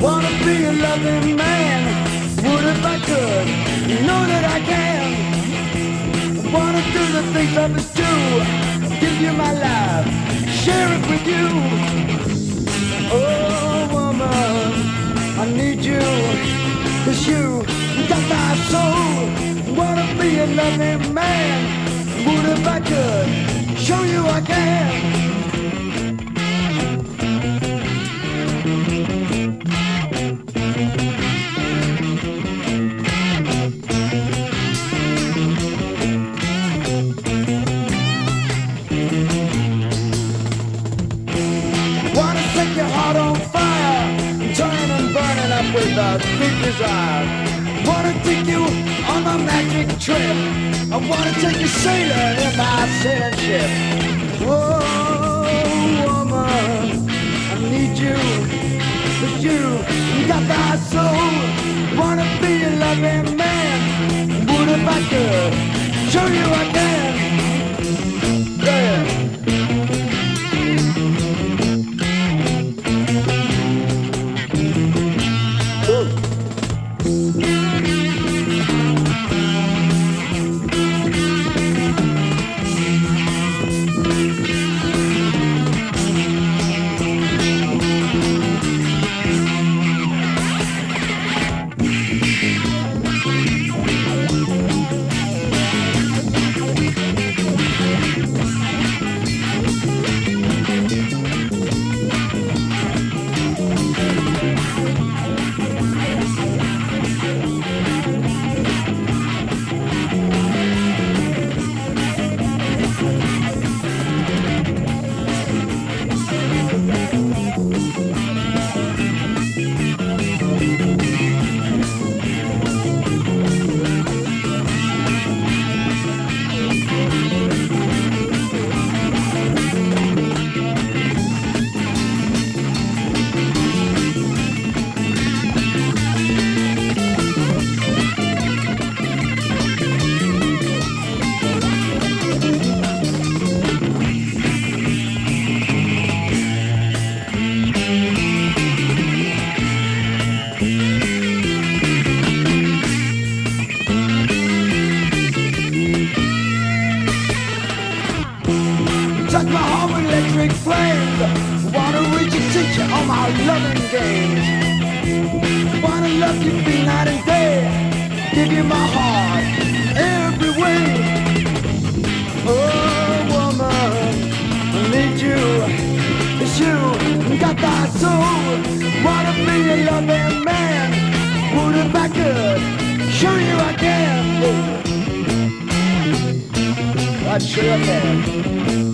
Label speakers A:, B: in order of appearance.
A: Wanna be a loving man, would if I could, you know that I can. Wanna do the things others do, give you my life, share it with you. Oh woman, I need you, cause you got my soul. Wanna be a loving man, would if I could, show you I can. Wanna a deep desire. Wanna take you on a magic trip. I wanna take you sailing in my sailing ship. Oh, woman, I need you, cause you got my soul. Wanna be a loving man, would if I could, show you I. Wanna reach and teach you all my loving games. Wanna love you be night and day. Give you my heart every way. Oh woman, I need you. It's you got my soul. Wanna be a loving man. Would if back could show you I can. I sure can.